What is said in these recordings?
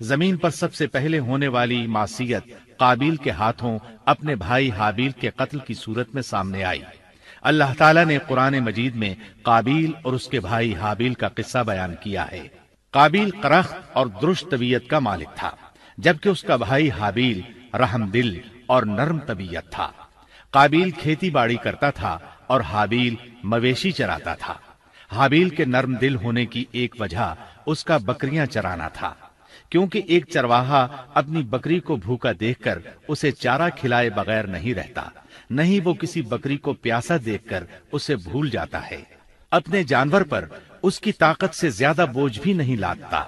زمین پر سب سے پہلے ہونے والی معصیت قابیل کے ہاتھوں اپنے بھائی حابیل کے قتل کی صورت میں سامنے آئی۔ اللہ تعالیٰ نے قرآن مجید میں قابیل اور اس کے بھائی حابیل کا قصہ بیان کیا ہے۔ قابیل قرخت اور درست طبیعت کا مالک تھا، جبکہ اس کا بھائی حابیل رحم دل اور نرم طبیعت تھا۔ قابیل کھیتی باڑی کرتا تھا اور حابیل مویشی چراتا تھا۔ حابیل کے نرم دل ہونے کی ایک وجہ اس کا بکریاں چرانا تھا۔ کیونکہ ایک چرواہا اپنی بکری کو بھوکا دیکھ کر اسے چارہ کھلائے بغیر نہیں رہتا۔ نہیں وہ کسی بکری کو پیاسا دیکھ کر اسے بھول جاتا ہے۔ اپنے جانور پر اس کی طاقت سے زیادہ بوجھ بھی نہیں لادتا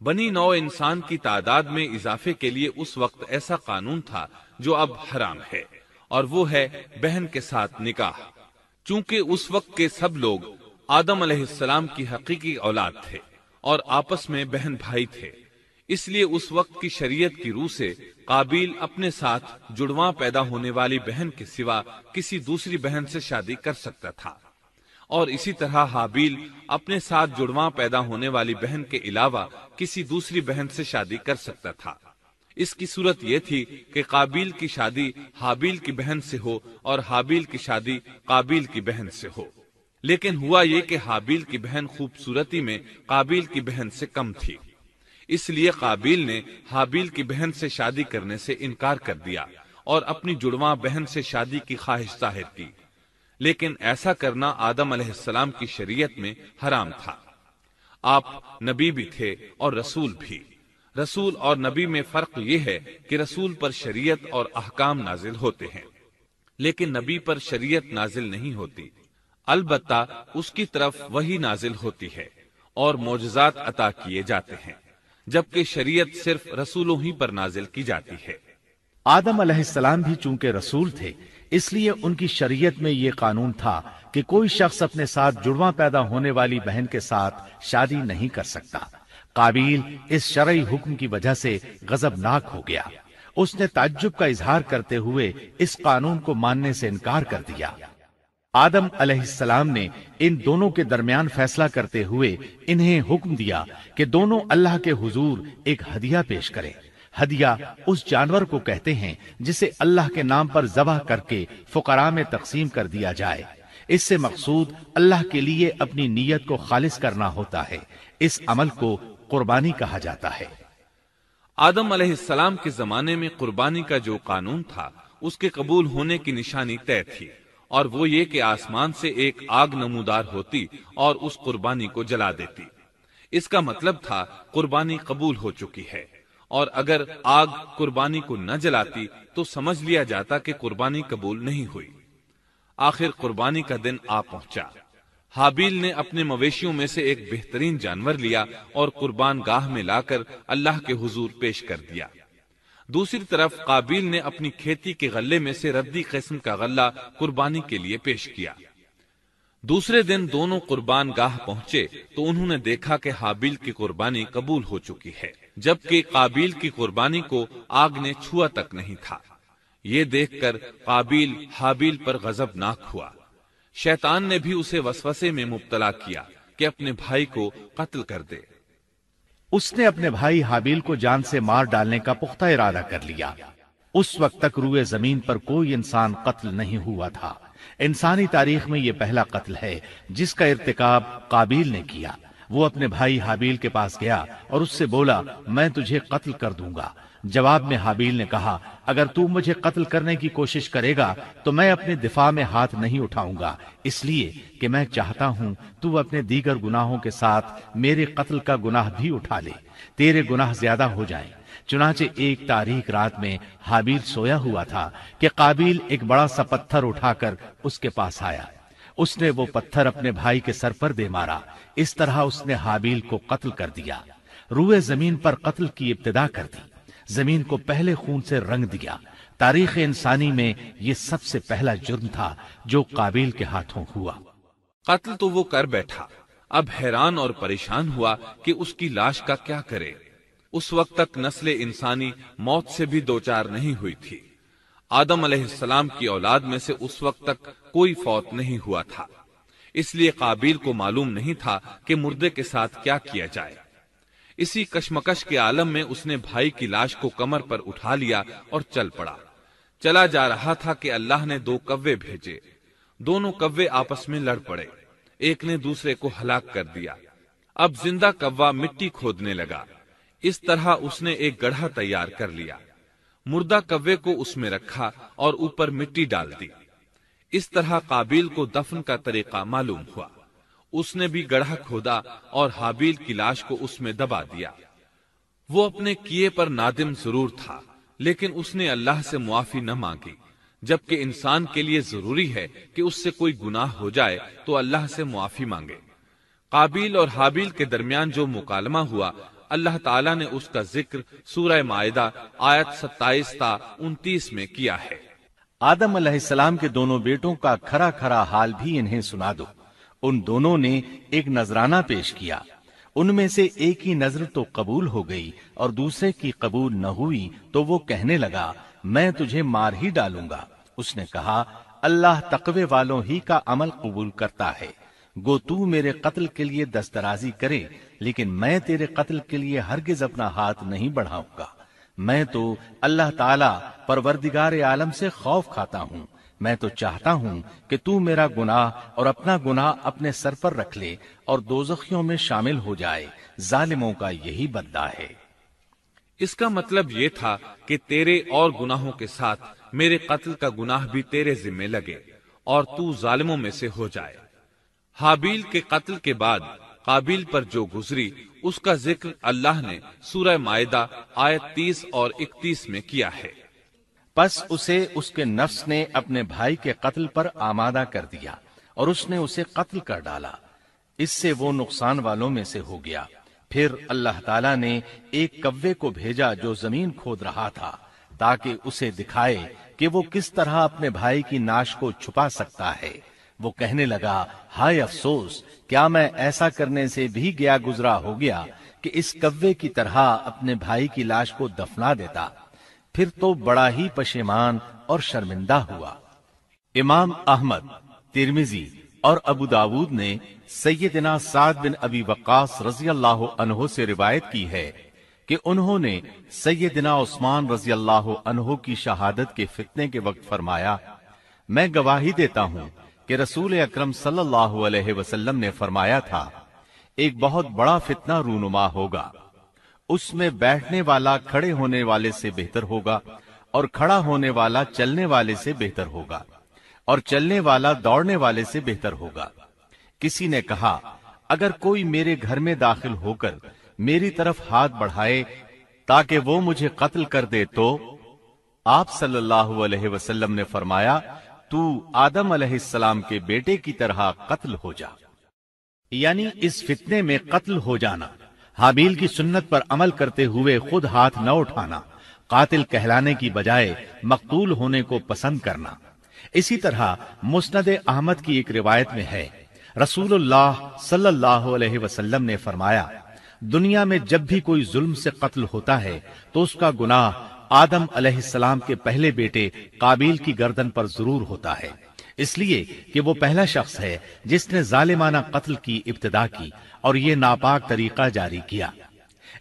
بنی نو انسان کی تعداد میں اضافے کے لیے اس وقت ایسا قانون تھا جو اب حرام ہے، اور وہ ہے بہن کے ساتھ نکاح۔ چونکہ اس وقت کے سب لوگ آدم علیہ السلام کی حقیقی اولاد تھے۔ اور آپس میں بہن بھائی تھے۔ اس لیے اس وقت کی شریعت کی روح سے قابیل اپنے ساتھ جڑواں پیدا ہونے والی بہن کے سوا کسی دوسری بہن سے شادی کر سکتا تھا۔ اور اسی طرح حابیل اپنے ساتھ جڑواں پیدا ہونے والی بہن کے علاوہ کسی دوسری بہن سے شادی کر سکتا تھا۔ اس کی صورت یہ تھی کہ قابیل کی شادی حابیل کی بہن سے ہو اور حابیل کی شادی قابیل کی بہن سے ہو۔ لیکن ہوا یہ کہ حابیل کی بہن خوبصورتی میں قابیل کی بہن سے کم تھی۔ اس لیے قابیل نے حابیل کی بہن سے شادی کرنے سے انکار کر دیا اور اپنی جڑواں بہن سے شادی کی خواہش ظاہر کی۔ لیکن ایسا کرنا آدم علیہ السلام کی شریعت میں حرام تھا۔ آپ نبی بھی تھے اور رسول بھی۔ رسول اور نبی میں فرق یہ ہے کہ رسول پر شریعت اور احکام نازل ہوتے ہیں۔ لیکن نبی پر شریعت نازل نہیں ہوتی۔ البتہ اس کی طرف وہی نازل ہوتی ہے اور معجزات عطا کیے جاتے ہیں، جبکہ شریعت صرف رسولوں ہی پر نازل کی جاتی ہے۔ آدم علیہ السلام بھی چونکہ رسول تھے، اس لیے ان کی شریعت میں یہ قانون تھا کہ کوئی شخص اپنے ساتھ جڑواں پیدا ہونے والی بہن کے ساتھ شادی نہیں کر سکتا۔ قابیل اس شرعی حکم کی وجہ سے غزب ناک ہو گیا۔ اس نے تعجب کا اظہار کرتے ہوئے اس قانون کو ماننے سے انکار کر دیا۔ آدم علیہ السلام نے ان دونوں کے درمیان فیصلہ کرتے ہوئے انہیں حکم دیا کہ دونوں اللہ کے حضور ایک ہدیہ پیش کریں۔ ہدیہ اس جانور کو کہتے ہیں جسے اللہ کے نام پر ذبح کر کے فقراء میں تقسیم کر دیا جائے۔ اس سے مقصود اللہ کے لیے اپنی نیت کو خالص کرنا ہوتا ہے۔ اس عمل کو قربانی کہا جاتا ہے۔ آدم علیہ السلام کے زمانے میں قربانی کا جو قانون تھا، اس کے قبول ہونے کی نشانی طے تھی۔ اور وہ یہ کہ آسمان سے ایک آگ نمودار ہوتی اور اس قربانی کو جلا دیتی۔ اس کا مطلب تھا قربانی قبول ہو چکی ہے۔ اور اگر آگ قربانی کو نہ جلاتی تو سمجھ لیا جاتا کہ قربانی قبول نہیں ہوئی۔ آخر قربانی کا دن آ پہنچا۔ حابیل نے اپنے مویشیوں میں سے ایک بہترین جانور لیا اور قربان گاہ میں لا کر اللہ کے حضور پیش کر دیا۔ دوسری طرف قابیل نے اپنی کھیتی کے غلے میں سے ردی قسم کا غلہ قربانی کے لیے پیش کیا۔ دوسرے دن دونوں قربان گاہ پہنچے تو انہوں نے دیکھا کہ حابیل کی قربانی قبول ہو چکی ہے، جبکہ قابیل کی قربانی کو آگ نے چھوا تک نہیں تھا۔ یہ دیکھ کر قابیل حابیل پر غزب ناک ہوا۔ شیطان نے بھی اسے وسوسے میں مبتلا کیا کہ اپنے بھائی کو قتل کر دے۔ اس نے اپنے بھائی حابیل کو جان سے مار ڈالنے کا پختہ ارادہ کر لیا۔ اس وقت تک روئے زمین پر کوئی انسان قتل نہیں ہوا تھا۔ انسانی تاریخ میں یہ پہلا قتل ہے جس کا ارتکاب قابیل نے کیا۔ وہ اپنے بھائی حابیل کے پاس گیا اور اس سے بولا، میں تجھے قتل کر دوں گا۔ جواب میں حابیل نے کہا، اگر تو مجھے قتل کرنے کی کوشش کرے گا، تو میں اپنے دفاع میں ہاتھ نہیں اٹھاؤں گا۔ اس لیے کہ میں چاہتا ہوں تو اپنے دیگر گناہوں کے ساتھ میرے قتل کا گناہ بھی اٹھا لے۔ تیرے گناہ زیادہ ہو جائیں۔ چنانچہ ایک تاریخ رات میں حابیل سویا ہوا تھا کہ قابیل ایک بڑا سا پتھر اٹھا کر اس کے پاس آیا۔ اس نے وہ پتھر اپنے بھائی کے سر پر دے مارا۔ اس طرح اس نے حابیل کو قتل کر دیا۔ روئے زمین پر قتل کی ابتدا کر دی۔ زمین کو پہلے خون سے رنگ دیا۔ تاریخ انسانی میں یہ سب سے پہلا جرم تھا جو قابل کے ہاتھوں ہوا۔ قتل تو وہ کر بیٹھا۔ اب حیران اور پریشان ہوا کہ اس کی لاش کا کیا کرے۔ اس وقت تک نسل انسانی موت سے بھی دوچار نہیں ہوئی تھی۔ آدم علیہ السلام کی اولاد میں سے اس وقت تک کوئی فوت نہیں ہوا تھا۔ اس لیے قابل کو معلوم نہیں تھا کہ مردے کے ساتھ کیا کیا جائے۔ اسی کشمکش کے عالم میں اس نے بھائی کی لاش کو کمر پر اٹھا لیا اور چل پڑا۔ چلا جا رہا تھا کہ اللہ نے دو کوے بھیجے۔ دونوں کوے آپس میں لڑ پڑے۔ ایک نے دوسرے کو ہلاک کر دیا۔ اب زندہ کوا مٹی کھودنے لگا۔ اس طرح اس نے ایک گڑھا تیار کر لیا۔ مردہ کوے کو اس میں رکھا اور اوپر مٹی ڈال دی۔ اس طرح قابیل کو دفن کا طریقہ معلوم ہوا۔ اس نے بھی گڑھا کھودا اور حابیل کی لاش کو اس میں دبا دیا۔ وہ اپنے کیے پر نادم ضرور تھا، لیکن اس نے اللہ سے معافی نہ مانگی۔ جبکہ انسان کے لیے ضروری ہے کہ اس سے کوئی گناہ ہو جائے تو اللہ سے معافی مانگے۔ قابیل اور حابیل کے درمیان جو مکالمہ ہوا اللہ تعالیٰ نے اس کا ذکر سورہ معاہدہ آیت ستائیس تا انتیس میں کیا ہے۔ آدم علیہ السلام کے دونوں بیٹوں کا کھرا کھرا حال بھی انہیں سنا دو۔ ان دونوں نے ایک نذرانہ پیش کیا۔ ان میں سے ایک ہی نظر تو قبول ہو گئی اور دوسرے کی قبول نہ ہوئی تو وہ کہنے لگا، میں تجھے مار ہی ڈالوں گا۔ اس نے کہا، اللہ تقوی والوں ہی کا عمل قبول کرتا ہے۔ گو تو میرے قتل کے لیے دسترازی کرے، لیکن میں تیرے قتل کے لیے ہرگز اپنا ہاتھ نہیں بڑھاؤں گا۔ میں تو اللہ تعالی پروردگار عالم سے خوف کھاتا ہوں۔ میں تو چاہتا ہوں کہ تو میرا گناہ اور اپنا گناہ اپنے سر پر رکھ لے اور دوزخیوں میں شامل ہو جائے۔ ظالموں کا یہی بدہ ہے۔ اس کا مطلب یہ تھا کہ تیرے اور گناہوں کے ساتھ میرے قتل کا گناہ بھی تیرے ذمہ لگے اور تو ظالموں میں سے ہو جائے۔ حابیل کے قتل کے بعد قابل پر جو گزری، اس کا ذکر اللہ نے سورہ معدہ آیت تیس اور اکتیس میں کیا ہے۔ پس اسے اس کے نفس نے اپنے بھائی کے قتل پر آمادہ کر دیا اور اس نے اسے قتل کر ڈالا۔ اس سے وہ نقصان والوں میں سے ہو گیا۔ پھر اللہ تعالیٰ نے ایک کوے کو بھیجا جو زمین کھود رہا تھا تاکہ اسے دکھائے کہ وہ کس طرح اپنے بھائی کی ناش کو چھپا سکتا ہے۔ وہ کہنے لگا، ہائے افسوس، کیا میں ایسا کرنے سے بھی گیا گزرا ہو گیا کہ اس کوے کی طرح اپنے بھائی کی لاش کو دفنا دیتا۔ پھر تو بڑا ہی پشیمان اور شرمندہ ہوا۔ امام احمد ترمیزی اور ابو داود نے سیدنا سعد بن ابی وقاص رضی اللہ عنہ سے روایت کی ہے کہ انہوں نے سیدنا عثمان رضی اللہ عنہ کی شہادت کے فتنے کے وقت فرمایا، میں گواہی دیتا ہوں کہ رسول اکرم صلی اللہ علیہ وسلم نے فرمایا تھا، ایک بہت بڑا فتنہ رونما ہوگا۔ اس میں بیٹھنے والا کھڑے ہونے والے سے بہتر ہوگا اور کھڑا ہونے والا چلنے والے سے بہتر ہوگا اور چلنے والا دوڑنے والے سے بہتر ہوگا۔ کسی نے کہا، اگر کوئی میرے گھر میں داخل ہو کر میری طرف ہاتھ بڑھائے تاکہ وہ مجھے قتل کر دے تو آپ صلی اللہ علیہ وسلم نے فرمایا تو آدم علیہ السلام کے بیٹے کی طرح قتل ہو جا۔ یعنی اس فتنے میں قتل ہو جانا، حابیل کی سنت پر عمل کرتے ہوئے خود ہاتھ نہ اٹھانا، قاتل کہلانے کی بجائے مقتول ہونے کو پسند کرنا۔ اسی طرح مسند احمد کی ایک روایت میں ہے، رسول اللہ صلی اللہ علیہ وسلم نے فرمایا، دنیا میں جب بھی کوئی ظلم سے قتل ہوتا ہے تو اس کا گناہ آدم علیہ السلام کے پہلے بیٹے قابیل کی گردن پر ضرور ہوتا ہے۔ اس لیے کہ وہ پہلا شخص ہے جس نے ظالمانہ قتل کی ابتدا کی اور یہ ناپاک طریقہ جاری کیا۔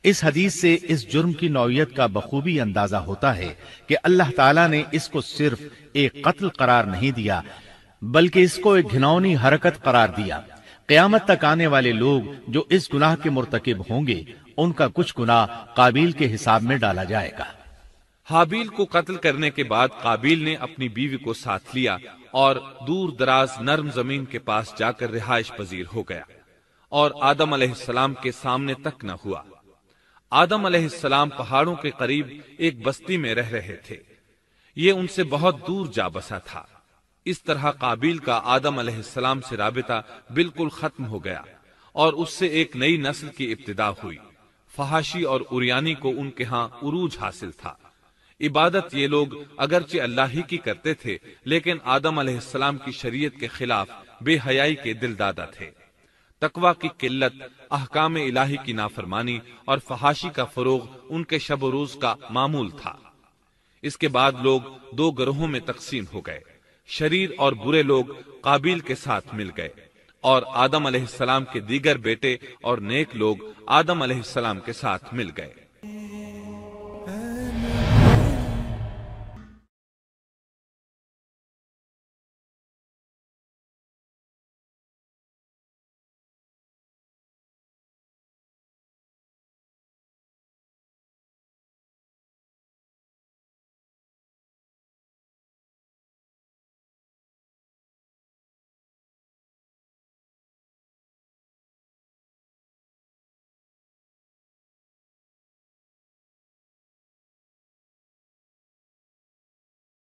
اس حدیث سے اس جرم کی نوعیت کا بخوبی اندازہ ہوتا ہے کہ اللہ تعالیٰ نے اس کو صرف ایک قتل قرار نہیں دیا، بلکہ اس کو ایک گھنونی حرکت قرار دیا۔ قیامت تک آنے والے لوگ جو اس گناہ کے مرتکب ہوں گے، ان کا کچھ گناہ قابیل کے حساب میں ڈالا جائے گا۔ حابیل کو قتل کرنے کے بعد قابیل نے اپنی بیوی کو ساتھ لیا اور دور دراز نرم زمین کے پاس جا کر رہائش پذیر ہو گیا اور آدم علیہ السلام کے سامنے تک نہ ہوا۔ آدم علیہ السلام پہاڑوں کے قریب ایک بستی میں رہ رہے تھے۔ یہ ان سے بہت دور جا بسا تھا۔ اس طرح قابیل کا آدم علیہ السلام سے رابطہ بالکل ختم ہو گیا اور اس سے ایک نئی نسل کی ابتدا ہوئی۔ فحاشی اور اریانی کو ان کے ہاں عروج حاصل تھا۔ عبادت یہ لوگ اگرچہ اللہ ہی کی کرتے تھے، لیکن آدم علیہ السلام کی شریعت کے خلاف بے حیائی کے دل دادا تھے۔ تقوا کی قلت، احکام الہی کی نافرمانی اور فحاشی کا فروغ ان کے شب و روز کا معمول تھا۔ اس کے بعد لوگ دو گروہوں میں تقسیم ہو گئے۔ شریر اور برے لوگ قابیل کے ساتھ مل گئے۔ اور آدم علیہ السلام کے دیگر بیٹے اور نیک لوگ آدم علیہ السلام کے ساتھ مل گئے۔